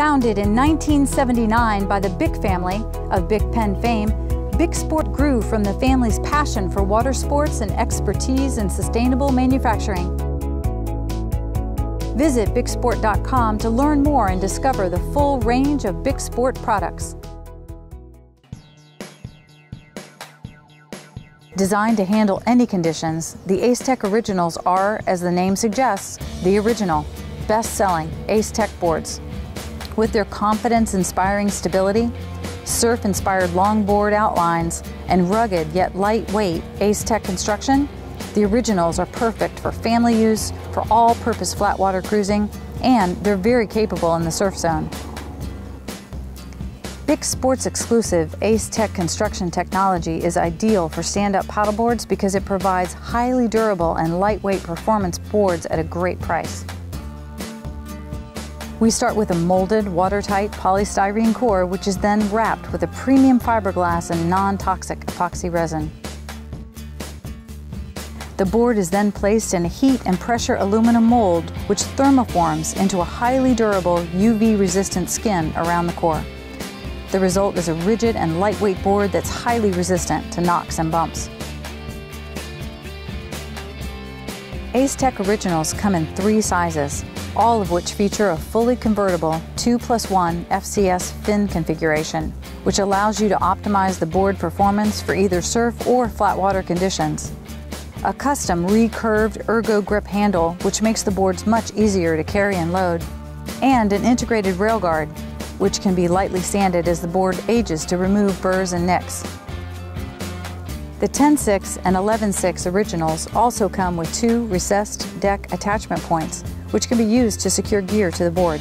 Founded in 1979 by the Bich family of Bic pen fame, Bic Sport grew from the family's passion for water sports and expertise in sustainable manufacturing. Visit BicSport.com to learn more and discover the full range of Bic Sport products. Designed to handle any conditions, the ACE-TEC Originals are, as the name suggests, the original, best-selling ACE-TEC boards with their confidence-inspiring stability, surf-inspired longboard outlines, and rugged yet lightweight ACE-TEC construction, the originals are perfect for family use, for all-purpose flat water cruising, and they're very capable in the surf zone. Bic Sports exclusive ACE-TEC construction technology is ideal for stand-up paddleboards because it provides highly durable and lightweight performance boards at a great price. We start with a molded, watertight polystyrene core, which is then wrapped with a premium fiberglass and non-toxic epoxy resin. The board is then placed in a heat and pressure aluminum mold, which thermoforms into a highly durable UV-resistant skin around the core. The result is a rigid and lightweight board that's highly resistant to knocks and bumps. ACE-TEC Originals come in three sizes, all of which feature a fully convertible 2 plus 1 FCS fin configuration, which allows you to optimize the board performance for either surf or flat water conditions. A custom recurved ergo grip handle, which makes the boards much easier to carry and load, and an integrated rail guard, which can be lightly sanded as the board ages to remove burrs and nicks. The 10.6 and 11.6 originals also come with two recessed deck attachment points, which can be used to secure gear to the board.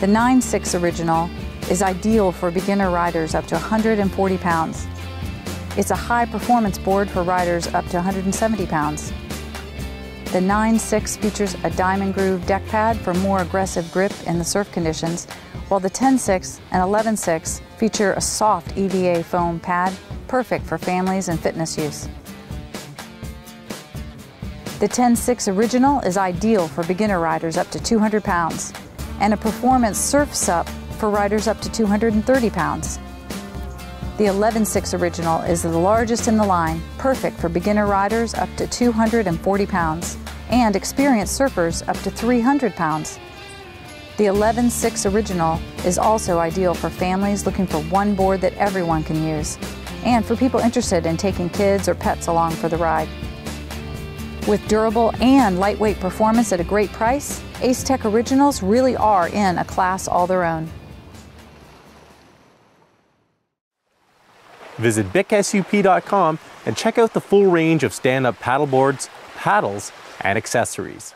The 9.6 original is ideal for beginner riders up to 140 pounds. It's a high performance board for riders up to 170 pounds. The 9.6 features a diamond groove deck pad for more aggressive grip in the surf conditions, while the 10.6 and 11.6 feature a soft EVA foam pad, perfect for families and fitness use. The 10.6 Original is ideal for beginner riders up to 200 pounds and a performance surf sup for riders up to 230 pounds. The 11.6 Original is the largest in the line, perfect for beginner riders up to 240 pounds and experienced surfers up to 300 pounds. The 11.6 Original is also ideal for families looking for one board that everyone can use and for people interested in taking kids or pets along for the ride. With durable and lightweight performance at a great price, ACE-TEC Originals really are in a class all their own. Visit BicSUP.com and check out the full range of stand-up paddleboards, paddles, and accessories.